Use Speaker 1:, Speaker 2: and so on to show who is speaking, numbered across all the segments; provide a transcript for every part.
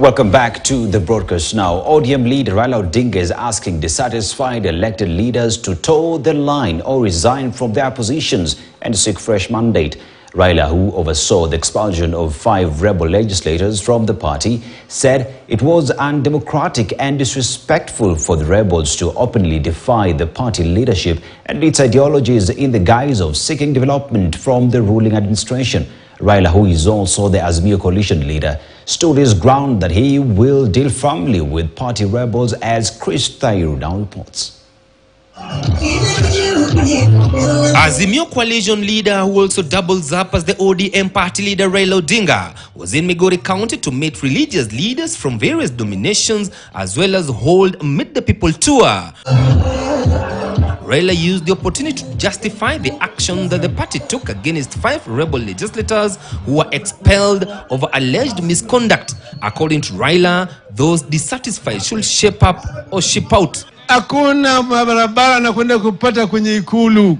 Speaker 1: Welcome back to the broadcast now. ODM leader Raila Odinga is asking dissatisfied elected leaders to toe the line or resign from their positions and seek fresh mandate. Raila, who oversaw the expulsion of five rebel legislators from the party, said it was undemocratic and disrespectful for the rebels to openly defy the party leadership and its ideologies in the guise of seeking development from the ruling administration. Raila, who is also the Azimio coalition leader, stood his ground that he will deal firmly with party rebels as Chris Thairu now reports.
Speaker 2: Azimio coalition leader who also doubles up as the ODM party leader Raila Odinga was in Migori County to meet religious leaders from various dominations as well as hold Meet the People tour. Raila used the opportunity to justify the action that the party took against five rebel legislators who were expelled over alleged misconduct. According to Raila, those dissatisfied should shape up or ship out.
Speaker 3: Hakuna barabara na kwenda kupata kwenye ikulu.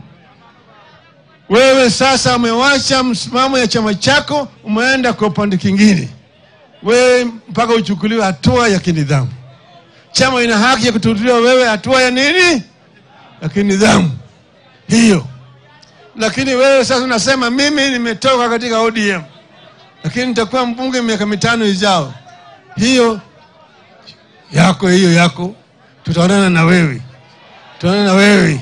Speaker 3: Wewe sasa umewacha msimamo ya chama chako, umeenda kwa upande kingine. Wewe mpaka uchukuliwe hatua ya kinidhamu. Chama ina haki ya kututulia wewe hatua ya nini? Ya nidhamu hiyo. Lakini wewe sasa unasema mimi nimetoka katika ODM, lakini nitakuwa mbunge miaka mitano ijao. Hiyo yako, hiyo yako, tutaonana na wewe, tutaonana na wewe.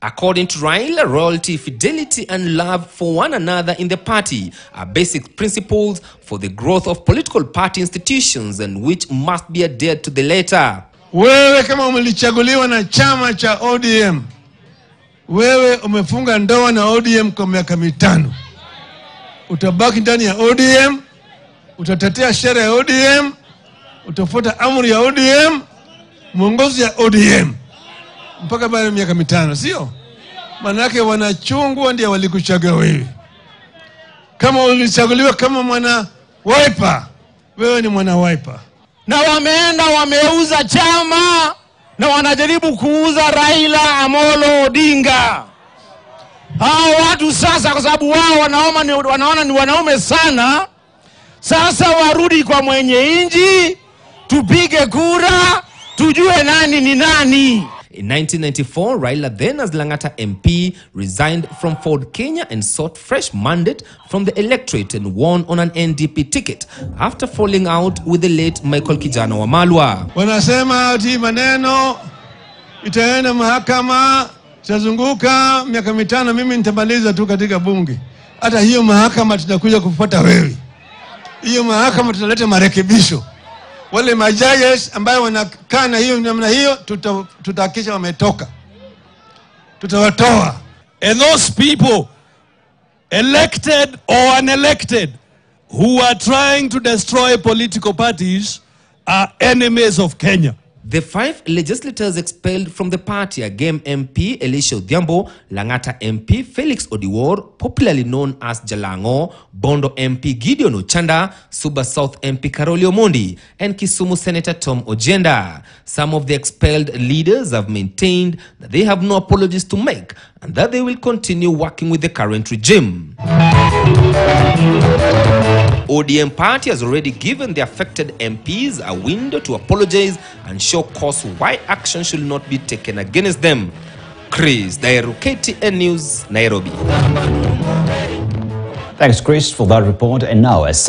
Speaker 2: According to Raila, royalty fidelity, and love for one another in the party are basic principles for the growth of political party institutions and which must be adhered to the letter.
Speaker 3: Wewe kama umelichaguliwa na chama cha ODM, wewe umefunga ndoa na ODM kwa miaka mitano, utabaki ndani ya ODM, utatetea sheria ya ODM, utafuata amri ya ODM, mwongozi ya ODM mpaka baada ya miaka mitano, sio? Maana yake wanachungwa ndio walikuchagua wewe. Kama ulichaguliwa kama mwana Wiper, wewe ni mwana Wiper.
Speaker 4: Na wameenda wameuza chama na wanajaribu kuuza Raila Amolo Odinga. Hao watu sasa, kwa sababu wao wanaona ni, wanaona ni wanaume sana, sasa warudi kwa mwenye nchi, tupige kura, tujue nani ni nani.
Speaker 2: In 1994, Raila, then as Langata MP, resigned from Ford Kenya and sought fresh mandate from the electorate and won on an NDP ticket after falling out with the late Michael Kijana Wamalwa.
Speaker 3: wanasema ati maneno itaenda mahakama, itazunguka miaka mitano, mimi nitamaliza tu katika bunge. Hata hiyo mahakama tutakuja kufuata wewe, hiyo mahakama tutaleta marekebisho. Wale majajes ambayo wanakaa na hiyo namna hiyo, tuta- tutahakikisha wametoka, tutawatoa.
Speaker 5: And those people, elected or unelected, who are trying to destroy political parties are enemies of Kenya.
Speaker 2: The five legislators expelled from the party are Game MP Elisha Odhiambo, Langata MP Felix Odiwor, popularly known as Jalango, Bondo MP Gideon Ochanda, Suba South MP Karoli Omondi, and Kisumu Senator Tom Ojenda. Some of the expelled leaders have maintained that they have no apologies to make and that they will continue working with the current regime. ODM party has already given the affected MPs a window to apologize and show cause why action should not be taken against them. Chris Dairu, KTN News, Nairobi.
Speaker 1: Thanks, Chris, for that report. And now, as